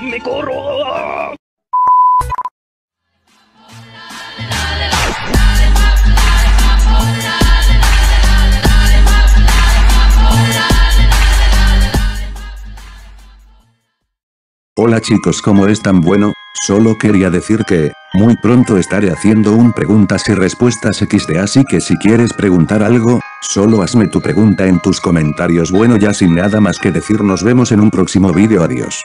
¡Me corro! Hola chicos ¿cómo están? Bueno, solo quería decir que, muy pronto estaré haciendo un preguntas y respuestas XD así que si quieres preguntar algo, solo hazme tu pregunta en tus comentarios bueno ya sin nada más que decir nos vemos en un próximo vídeo adiós.